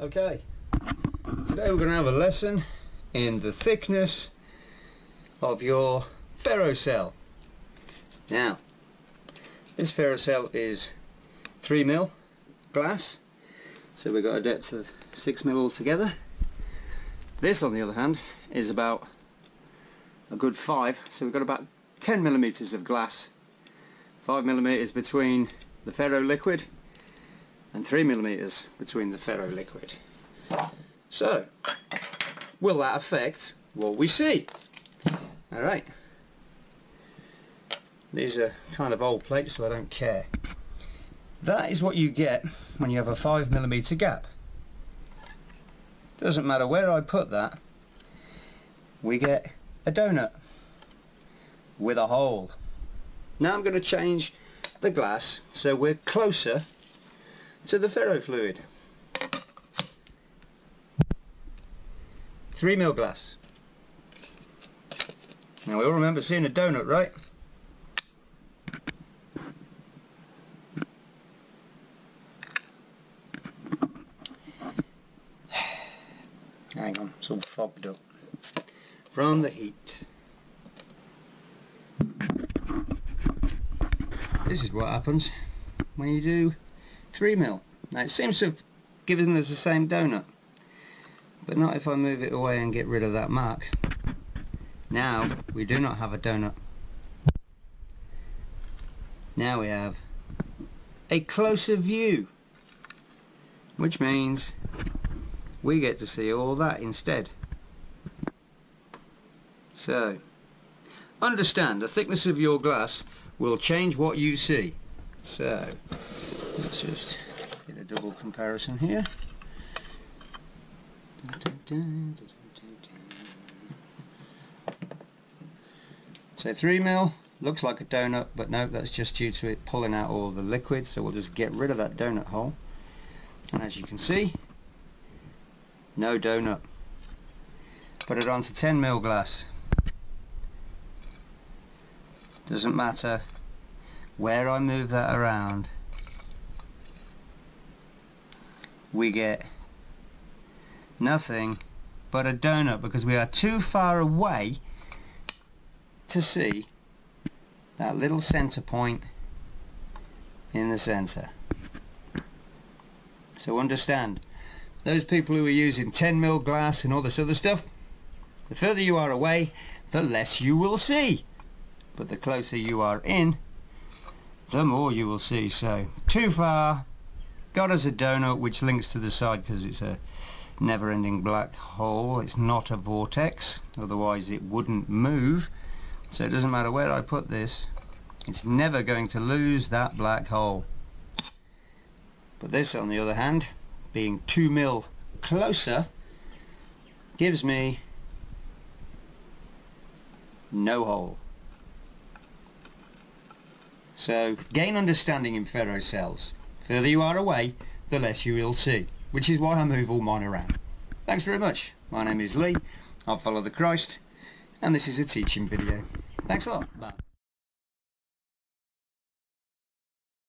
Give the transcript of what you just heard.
Okay, today we're going to have a lesson in the thickness of your ferrocell. Now, this ferrocell is 3 mil glass, so we've got a depth of 6 mil altogether. This, on the other hand, is about a good 5, so we've got about 10 millimeters of glass, 5 millimeters between the ferro liquid and 3 millimeters between the ferro liquid. So, will that affect what we see? Alright. These are kind of old plates so I don't care. That is what you get when you have a 5 millimeter gap. Doesn't matter where I put that, we get a donut with a hole. Now I'm going to change the glass so we're closer to the ferrofluid. 3 mil glass. Now we all remember seeing a donut, right? Hang on, it's all fogged up. From the heat. This is what happens when you do 3 mil. Now it seems to have given us the same donut but not if I move it away and get rid of that mark. Now we do not have a donut. Now we have a closer view which means we get to see all that instead. So understand the thickness of your glass will change what you see. So let's just get a double comparison here. So 3 mil looks like a donut but no that's just due to it pulling out all the liquid so we'll just get rid of that donut hole. And as you can see no donut. Put it onto 10 mil glass. Doesn't matter where I move that around we get nothing but a donut because we are too far away to see that little center point in the center. So understand, those people who are using 10 mil glass and all this other stuff, the further you are away, the less you will see. But the closer you are in, the more you will see. So, too far, got us a donut which links to the side because it's a never-ending black hole. It's not a vortex, otherwise it wouldn't move. So it doesn't matter where I put this, it's never going to lose that black hole. But this, on the other hand, being 2 mil closer, gives me no hole. So gain understanding in ferrocells. Further you are away, the less you will see which is why I move all mine around. Thanks very much. My name is Lee. I'll follow the Christ, and this is a teaching video. Thanks a lot. Bye.